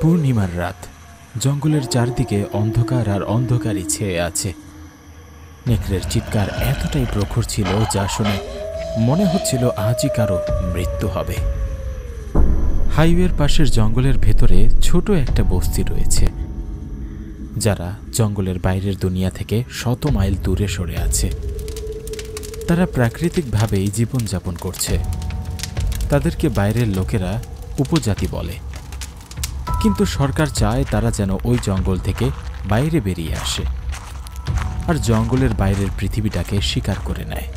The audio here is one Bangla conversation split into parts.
পূর্ণিমার রাত। জঙ্গলের চারদিকে অন্ধকার আর অন্ধকারই ছেয়ে আছে। নেকড়ের চিৎকার এতটাই প্রখর ছিল যা শুনে মনে হচ্ছিল আজই কারও মৃত্যু হবে। হাইওয়ের পাশের জঙ্গলের ভেতরে ছোট একটা বস্তি রয়েছে, যারা জঙ্গলের বাইরের দুনিয়া থেকে শত মাইল দূরে সরে আছে। তারা প্রাকৃতিকভাবেই জীবনযাপন করছে। তাদেরকে বাইরের লোকেরা উপজাতি বলে। কিন্তু সরকার চায় তারা যেন ওই জঙ্গল থেকে বাইরে বেরিয়ে আসে আর জঙ্গলের বাইরের পৃথিবীটাকে স্বীকার করে নেয়।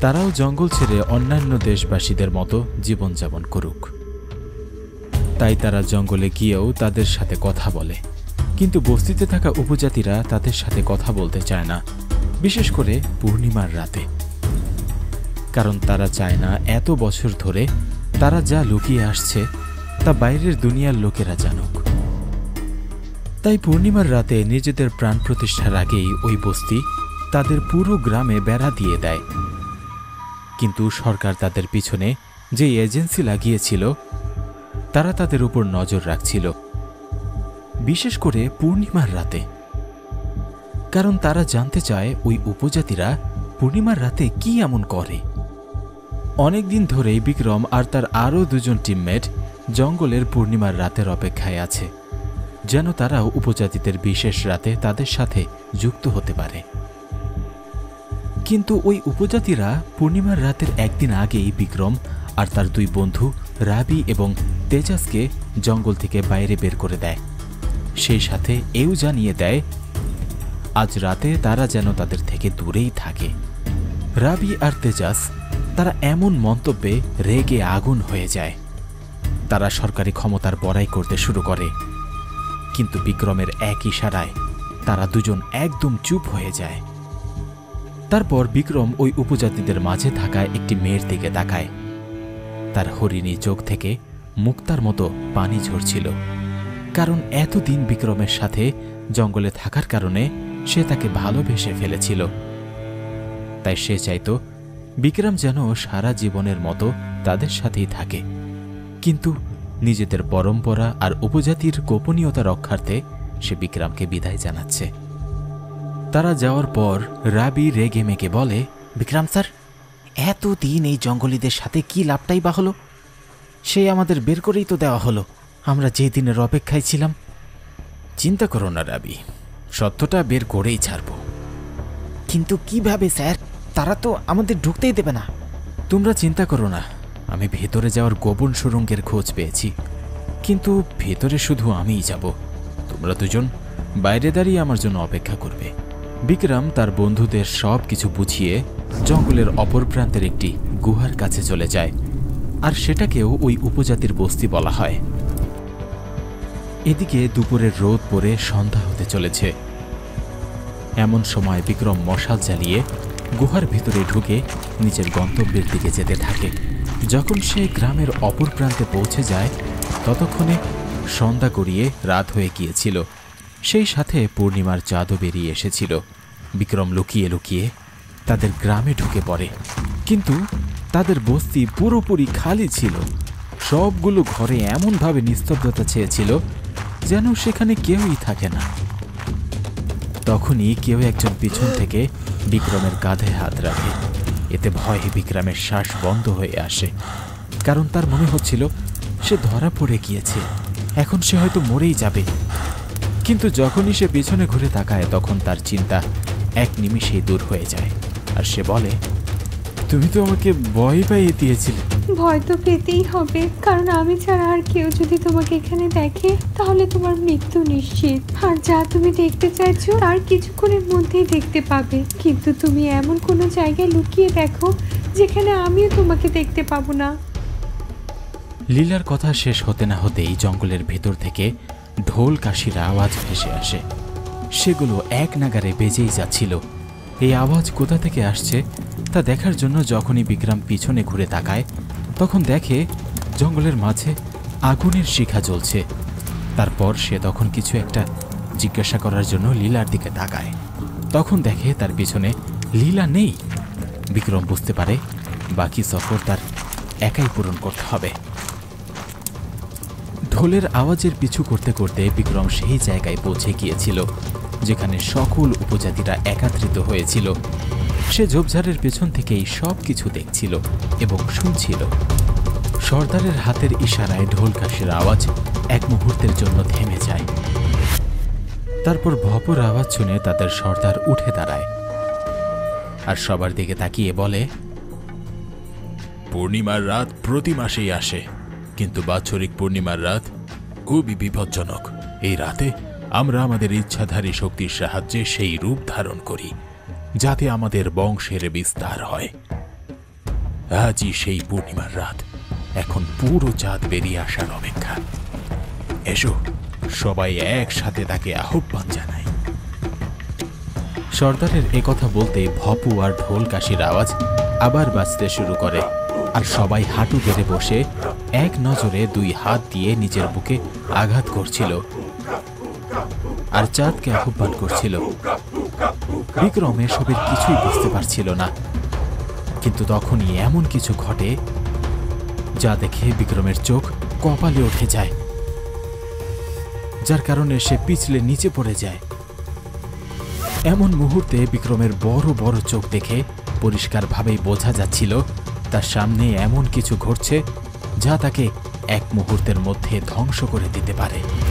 তারাও জঙ্গল ছেড়ে অন্যান্য দেশবাসীদের মতো জীবনযাপন করুক। তাই তারা জঙ্গলে গিয়েও তাদের সাথে কথা বলে। কিন্তু বস্তিতে থাকা উপজাতিরা তাদের সাথে কথা বলতে চায় না, বিশেষ করে পূর্ণিমার রাতে। কারণ তারা চায় না এত বছর ধরে তারা যা লুকিয়ে আসছে তা বাইরের দুনিয়ার লোকেরা জানুক। তাই পূর্ণিমার রাতে নিজেদের প্রাণ প্রতিষ্ঠার আগেই ওই বস্তি তাদের পুরো গ্রামে বেড়া দিয়ে দেয়। কিন্তু সরকার তাদের পিছনে যে এজেন্সি লাগিয়েছিল, তারা তাদের উপর নজর রাখছিল, বিশেষ করে পূর্ণিমার রাতে। কারণ তারা জানতে চায় ওই উপজাতিরা পূর্ণিমার রাতে কি এমন করে। অনেকদিন ধরেই বিক্রম আর তার আরও দুজন টিমমেট জঙ্গলের পূর্ণিমার রাতের অপেক্ষায় আছে, যেন তারাও উপজাতিদের বিশেষ রাতে তাদের সাথে যুক্ত হতে পারে। কিন্তু ওই উপজাতিরা পূর্ণিমার রাতের একদিন আগেই বিক্রম আর তার দুই বন্ধু রাবি এবং তেজাসকে জঙ্গল থেকে বাইরে বের করে দেয়। সেই সাথে এও জানিয়ে দেয়, আজ রাতে তারা যেন তাদের থেকে দূরেই থাকে। রাবি আর তেজাস তারা এমন মন্তব্যে রেগে আগুন হয়ে যায়। তারা সরকারি ক্ষমতার বড়াই করতে শুরু করে। কিন্তু বিক্রমের এক ইশারায় তারা দুজন একদম চুপ হয়ে যায়। তারপর বিক্রম ওই উপজাতিদের মাঝে থাকা একটি মেয়ের দিকে তাকায়। তার হরিণী চোখ থেকে মুক্তার মতো পানি ঝরছিল। কারণ এতদিন বিক্রমের সাথে জঙ্গলে থাকার কারণে সে তাকে ভালোবেসে ফেলেছিল। তাই সে চাইত বিক্রম যেন সারা জীবনের মতো তাদের সাথেই থাকে। কিন্তু নিজেদের পরম্পরা আর উপজাতির গোপনীয়তা রক্ষার্থে সে বিক্রমকে বিদায় জানাচ্ছে। তারা যাওয়ার পর রাবি রেগে মেগে বলে, বিক্রম স্যার, এতদিন এই জঙ্গলিদের সাথে কি লাভটাই বা হলো? সেই আমাদের বের করেই তো দেওয়া হলো। আমরা যে দিনের অপেক্ষায় ছিলাম। চিন্তা করো না রাবি, সত্যটা বের করেই ছাড়ব। কিন্তু কীভাবে স্যার? তারা তো আমাদের ঢুকতেই দেবে না। তোমরা চিন্তা করো না। আমি ভেতরে যাওয়ার গোপন সুরঙ্গের খোঁজ পেয়েছি। কিন্তু ভেতরে শুধু আমিই যাব। তোমরা দুজন বাইরে দাঁড়িয়ে আমার জন্য অপেক্ষা করবে। বিক্রম তার বন্ধুদের সব কিছু বুঝিয়ে জঙ্গলের অপর প্রান্তের একটি গুহার কাছে চলে যায়। আর সেটাকেও ওই উপজাতির বস্তি বলা হয়। এদিকে দুপুরের রোদ পরে সন্ধ্যা হতে চলেছে। এমন সময় বিক্রম মশাল জ্বালিয়ে গুহার ভিতরে ঢুকে নিজের গন্তব্যের দিকে যেতে থাকে। যখন সে গ্রামের অপর প্রান্তে পৌঁছে যায়, ততক্ষণে সন্ধ্যা গড়িয়ে রাত হয়ে গিয়েছিল। সেই সাথে পূর্ণিমার চাঁদও বেরিয়ে এসেছিল। বিক্রম লুকিয়ে লুকিয়ে তাদের গ্রামে ঢুকে পড়ে। কিন্তু তাদের বস্তি পুরোপুরি খালি ছিল। সবগুলো ঘরে এমনভাবে নিস্তব্ধতা চেয়েছিল যেন সেখানে কেউই থাকে না। তখনই কেউ একজন পিছন থেকে বিক্রমের কাঁধে হাত রাখে। এতে ভয়ে বিক্রমের শ্বাস বন্ধ হয়ে আসে। কারণ তার মনে হচ্ছিল, সে ধরা পড়ে গিয়েছে। এখন সে হয়তো মরেই যাবে। কিন্তু যখনই সে পিছনে ঘুরে তাকায়, তখন তার চিন্তা এক নিমিষেই দূর হয়ে যায়। আর সে বলে তুমি তো আমাকে ভয় পাইয়ে দিয়েছিলে। ভয় তো পেতেই হবে কারণ আমি ছাড়া আর কেউ যদি তোমাকে এখানে দেখে তাহলে তোমার মৃত্যু নিশ্চিত। আর যা তুমি দেখতে চাইছো তার কিছুক্ষণের মধ্যেই দেখতে পাবে। কিন্তু তুমি এমন কোনো জায়গায় লুকিয়ে দেখো যেখানে আমিও তোমাকে দেখতে পাবো না। লীলার কথা শেষ হতে না হতেই জঙ্গলের ভেতর থেকে ঢোল কাশির আওয়াজ ভেসে আসে। সেগুলো এক নাগারে বেজেই যাচ্ছিল এই আওয়াজ কোথা থেকে আসছে তা দেখার জন্য যখনই বিক্রম পিছনে ঘুরে তাকায়, তখন দেখে জঙ্গলের মাঝে আগুনের শিখা জ্বলছে। তারপর সে তখন কিছু একটা জিজ্ঞাসা করার জন্য লীলার দিকে তাকায়। তখন দেখে তার পিছনে লীলা নেই। বিক্রম বুঝতে পারে বাকি সফর তার একাই পূরণ করতে হবে। ঢোলের আওয়াজের পিছু করতে করতে বিক্রম সেই জায়গায় পৌঁছে গিয়েছিল। যেখানে সকল উপজাতিরা একত্রিত হয়েছিল। সে ঝোপঝাড়ের পেছন থেকেই সব কিছু দেখছিল এবং শুনছিল। সর্দারের হাতের ইশারায় ঢোল কাশির আওয়াজ এক মুহূর্তের জন্য থেমে যায়। তারপর ভপর আওয়াজ শুনে তাদের সর্দার উঠে দাঁড়ায় আর সবার দিকে তাকিয়ে বলে, পূর্ণিমার রাত প্রতি মাসেই আসে, কিন্তু বাৎসরিক পূর্ণিমার রাত খুবই বিপজ্জনক। এই রাতে আমরা আমাদের ইচ্ছাধারী শক্তির সাহায্যে সেই রূপ ধারণ করি, যাতে আমাদের বংশের বিস্তার হয়। আজই সেই পূর্ণিমার রাত। এখন পুরো চাঁদ বেরিয়ে আসার অপেক্ষা। এসো, সবাই একসাথে তাকে আহ্বান জানাই। সর্দারের কথা বলতে ভপু আর ঢোল কাশির আওয়াজ আবার বাঁচতে শুরু করে, আর সবাই হাঁটু বেড়ে বসে এক নজরে দুই হাত দিয়ে নিজের বুকে আঘাত করছিল আর চাঁদকে আহ্বান করছিল। বিক্রম এসবের কিছুই বুঝতে পারছিল না। কিন্তু তখনই এমন কিছু ঘটে, যা দেখে বিক্রমের চোখ কপালে উঠে যায়। যার কারণে সে পিছলে নিচে পড়ে যায়। এমন মুহূর্তে বিক্রমের বড় বড় চোখ দেখে পরিষ্কারভাবেই বোঝা যাচ্ছিল, তার সামনে এমন কিছু ঘটছে, যা তাকে এক মুহূর্তের মধ্যে ধ্বংস করে দিতে পারে।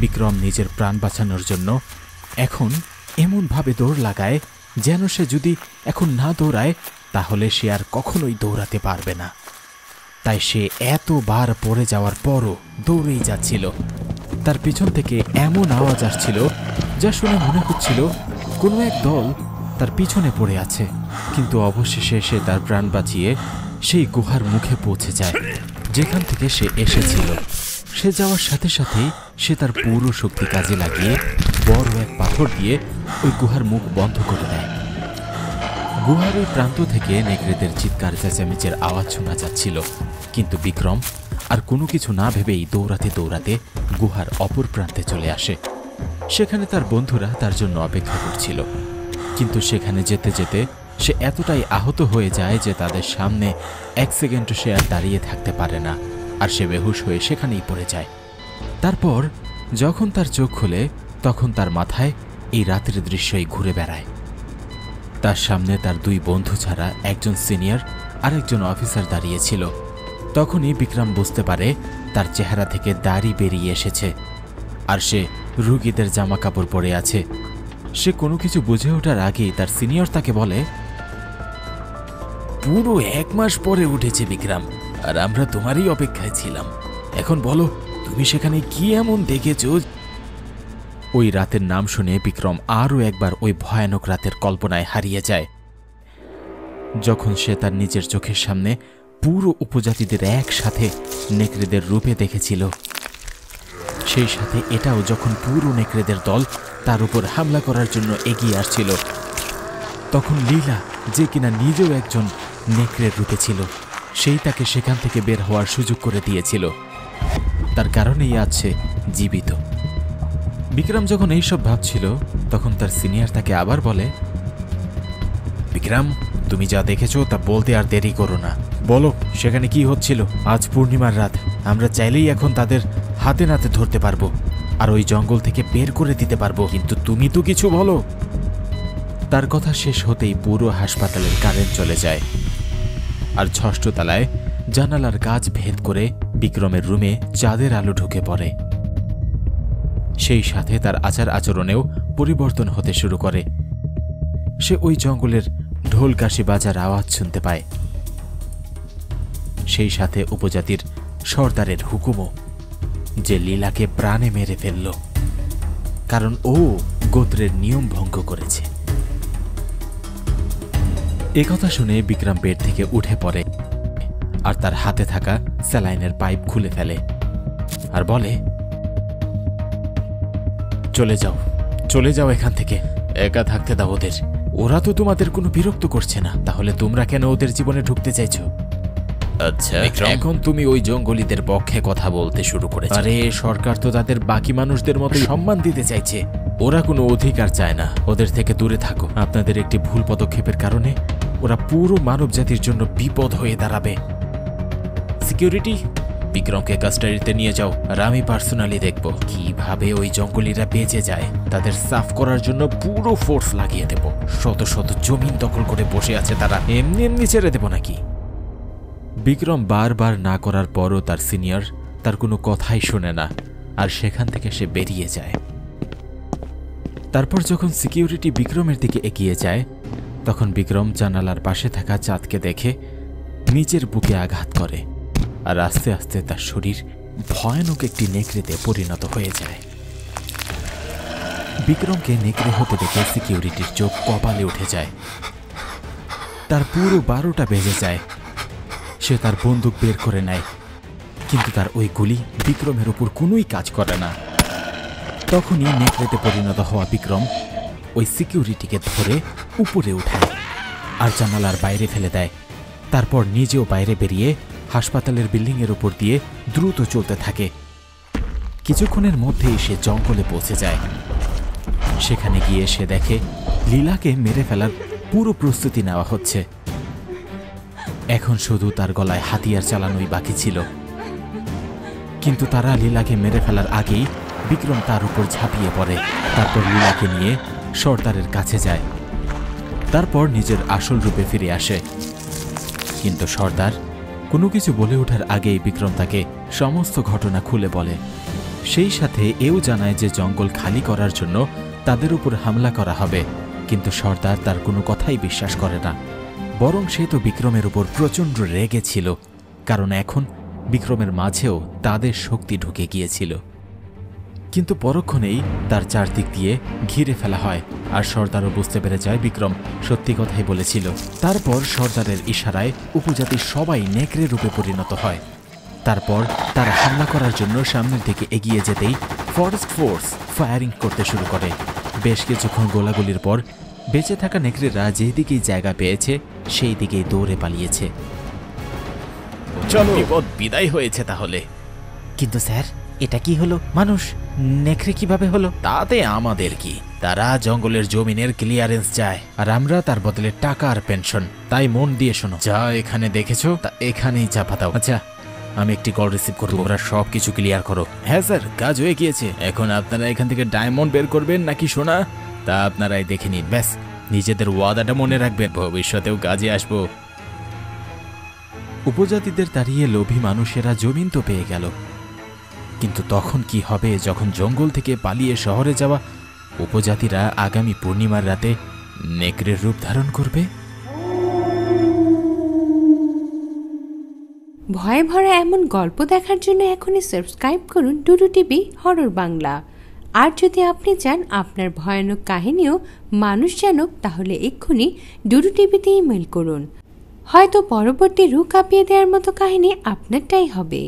বিক্রম নিজের প্রাণ বাঁচানোর জন্য এখন এমনভাবে দৌড় লাগায় যেন সে যদি এখন না দৌড়ায়, তাহলে সে আর কখনোই দৌড়াতে পারবে না। তাই সে এতবার পড়ে যাওয়ার পরও দৌড়েই যাচ্ছিল। তার পিছন থেকে এমন আওয়াজ আসছিল যা শুনে মনে হচ্ছিল কোনো এক দল তার পিছনে পড়ে আছে, কিন্তু অবশেষে সে তার প্রাণ বাঁচিয়ে সেই গুহার মুখে পৌঁছে যায়, যেখান থেকে সে এসেছিল। সে যাওয়ার সাথে সাথেই সে তার পুরো শক্তি কাজে লাগিয়ে বড় এক পাথর দিয়ে ওই গুহার মুখ বন্ধ করে দেয়। গুহার ওই প্রান্ত থেকে নেকড়েদের চিৎকার, চেঁচামেচের আওয়াজ শোনা যাচ্ছিল। কিন্তু বিক্রম আর কোনো কিছু না ভেবেই দৌড়াতে দৌড়াতে গুহার অপর প্রান্তে চলে আসে। সেখানে তার বন্ধুরা তার জন্য অপেক্ষা করছিল। কিন্তু সেখানে যেতে যেতে সে এতটাই আহত হয়ে যায় যে তাদের সামনে এক সেকেন্ডও সে আর দাঁড়িয়ে থাকতে পারে না, আর সে বেহুশ হয়ে সেখানেই পড়ে যায়। তারপর যখন তার চোখ খুলে, তখন তার মাথায় এই রাতের দৃশ্যই ঘুরে বেড়ায়। তার সামনে তার দুই বন্ধু ছাড়া একজন সিনিয়র আর একজন অফিসার দাঁড়িয়েছিল তখনই বিক্রম বুঝতে পারে তার চেহারা থেকে দাড়ি বেরিয়ে এসেছে আর সে রুগীদের জামা কাপড় পরে আছে। সে কোনো কিছু বুঝে ওঠার আগেই তার সিনিয়র তাকে বলে, পুরো এক মাস পরে উঠেছে বিক্রম, আর আমরা তোমারই অপেক্ষায় ছিলাম। এখন বলো তুমি সেখানে কি এমন দেখেছ? ওই রাতের নাম শুনে বিক্রম আরও একবার ওই ভয়ানক রাতের কল্পনায় হারিয়ে যায়। যখন সে তার নিজের চোখের সামনে পুরো উপজাতিদের একসাথে নেকড়েদের রূপে দেখেছিল, সেই সাথে এটাও যখন পুরো নেকড়েদের দল তার উপর হামলা করার জন্য এগিয়ে আসছিল, তখন লীলা, যে কিনা নিজেও একজন নেকড়ের রূপে ছিল, সেই তাকে সেখান থেকে বের হওয়ার সুযোগ করে দিয়েছিল। তার কারণেই আছে জীবিত। বিক্রম যখন এইসব ভাবছিল, তখন তার সিনিয়র তাকে আবার বলে, বিক্রম, তুমি যা দেখেছ তা বলতে আর দেরি করো না। বলো, সেখানে কি হচ্ছিল? আজ পূর্ণিমার রাত। আমরা চাইলেই এখন তাদের হাতে নাতে ধরতে পারব আর ওই জঙ্গল থেকে বের করে দিতে পারব। কিন্তু তুমি তো কিছু বলো। তার কথা শেষ হতেই পুরো হাসপাতালের কারেন্ট চলে যায়। আর ষষ্ঠ তলায় জানালার কাজ ভেদ করে বিক্রমের রুমে চাঁদের আলো ঢুকে পড়ে। সেই সাথে তার আচার আচরণেও পরিবর্তন হতে শুরু করে। সে ওই জঙ্গলের ঢোল কাশি বাজার আওয়াজ শুনতে পায়। সেই সাথে উপজাতির সর্দারের হুকুমও, যে লীলাকে প্রাণে মেরে ফেলল, কারণ ও গোত্রের নিয়ম ভঙ্গ করেছে। একথা শুনে বিক্রম বেড থেকে উঠে পড়ে। আর তার হাতে থাকা স্যালাইনের পাইপ খুলে ফেলে আর বলে চলে যাও চলে যাও এখান থেকে। একা থাকতে দাও ওদের। ওরা তো তোমাদের কোনো বিরক্ত করছে না। তাহলে তোমরা কেন ওদের জীবনে ঢুকতে চাইছো? আচ্ছা এখন তুমি ওই জঙ্গলিদের পক্ষে কথা বলতে শুরু করেছ। আরে সরকার তো তাদের বাকি মানুষদের মতো সম্মান দিতে চাইছে। ওরা কোনো অধিকার চায় না। ওদের থেকে দূরে থাকো। আপনাদের একটি ভুল পদক্ষেপের কারণে ওরা পুরো মানব জাতির জন্য বিপদ হয়ে দাঁড়াবে। সিকিউরিটি? বিক্রমকে কাস্টাডিতে নিয়ে যাও, আর আমি পার্সোনালি দেখব কীভাবে ওই জঙ্গলিরা বেঁচে যায়। তাদের সাফ করার জন্য পুরো ফোর্স লাগিয়ে দেব। শত শত জমিন দখল করে বসে আছে তারা। এমনি এমনি ছেড়ে দেব নাকি? বিক্রম বারবার না করার পরও তার সিনিয়র তার কোনো কথাই শোনে না, আর সেখান থেকে সে বেরিয়ে যায়। তারপর যখন সিকিউরিটি বিক্রমের দিকে এগিয়ে যায়, তখন বিক্রম জানালার পাশে থাকা চাঁদকে দেখে নিজের বুকে আঘাত করে। আর আস্তে আস্তে তার শরীর ভয়ানক একটি নেকড়েতে পরিণত হয়ে যায়। বিক্রমকে নেকড়ে হতে দেখে সিকিউরিটির চোখ কপালে উঠে যায়। তার পুরো বারোটা বেজে যায়। সে তার বন্দুক বের করে নেয়। কিন্তু তার ওই গুলি বিক্রমের উপর কোনোই কাজ করে না। তখনই নেকড়েতে পরিণত হওয়া বিক্রম ওই সিকিউরিটিকে ধরে উপরে উঠায় আর জানালার বাইরে ফেলে দেয়। তারপর নিজেও বাইরে বেরিয়ে হাসপাতালের বিল্ডিংয়ের উপর দিয়ে দ্রুত চলতে থাকে। কিছুক্ষণের মধ্যেই সে জঙ্গলে পৌঁছে যায়। সেখানে গিয়ে সে দেখে লীলাকে মেরে ফেলার পুরো প্রস্তুতি নেওয়া হচ্ছে। এখন শুধু তার গলায় হাতিয়ার চালানোই বাকি ছিল। কিন্তু তারা লীলাকে মেরে ফেলার আগেই বিক্রম তার উপর ঝাঁপিয়ে পড়ে। তারপর লীলাকে নিয়ে সর্দারের কাছে যায়। তারপর নিজের আসল রূপে ফিরে আসে। কিন্তু সর্দার কোনো কিছু বলে ওঠার আগেই বিক্রম তাকে সমস্ত ঘটনা খুলে বলে। সেই সাথে এও জানায় যে জঙ্গল খালি করার জন্য তাদের উপর হামলা করা হবে, কিন্তু সর্দার তার কোনো কথাই বিশ্বাস করে না। বরং সে তো বিক্রমের উপর প্রচণ্ড রেগে ছিল, কারণ এখন বিক্রমের মাঝেও তাদের শক্তি ঢুকে গিয়েছিল। কিন্তু পরক্ষণেই তার চারদিক দিয়ে ঘিরে ফেলা হয় আর সর্দারও বুঝতে পেরে যায় বিক্রম সত্যি কথাই বলেছিল। তারপর সর্দারের ইশারায় উপজাতির সবাই নেকড়ে রূপে পরিণত হয়। তারপর তারা হামলা করার জন্য সামনের দিকে এগিয়ে যেতেই ফরেস্ট ফোর্স ফায়ারিং করতে শুরু করে। বেশ কিছুক্ষণ গোলাগুলির পর বেঁচে থাকা নেকড়েরা যেদিকেই জায়গা পেয়েছে সেই দিকেই দৌড়ে পালিয়েছে। চলো। বিপদ বিদায় হয়েছে তাহলে। কিন্তু স্যার এটা কি হলো? মানুষ নেকড়ে কীভাবে হলো? তাতে আমাদের কি? তারা জঙ্গলের জমিনের ক্লিয়ারেন্স চায়, আর আমরা তার বদলে টাকা আর পেনশন তাই মন দিয়ে শোনো। যা এখানে দেখেছ, তা এখানেই চাপা দাও। আচ্ছা আমি একটি কল রিসিভ করব। ওরা সব কিছু ক্লিয়ার করো। হ্যাঁ স্যার, কাজ হয়ে গিয়েছে। এখন আপনারা এখান থেকে ডায়মন্ড বের করবেন নাকি সোনা? তা আপনারাই দেখে নিন। ব্যাস, নিজেদের ওয়াদাটা মনে রাখবেন। ভবিষ্যতেও কাজে আসব। উপজাতিদের তাড়িয়ে লোভী মানুষেরা জমিন তো পেয়ে গেল। কিন্তু তখন কি হবে যখন জঙ্গল থেকে পালিয়ে শহরে যাওয়া উপজাতিরা আগামী পূর্ণিমার রাতে নেকড়ের রূপ ধারণ করবে? ভয়ে ভরা এমন গল্প দেখার জন্য এখনই সাবস্ক্রাইব করুন ডুডু টিভি হরর বাংলা। আর যদি আপনি চান আপনার ভয়ানক কাহিনীও মানুষ জানুক, তাহলে এক্ষুনি ডুডু টিভিতে ইমেল করুন। হয়তো পরবর্তী রু কাঁপিয়ে দেওয়ার মতো কাহিনী আপনারটাই হবে।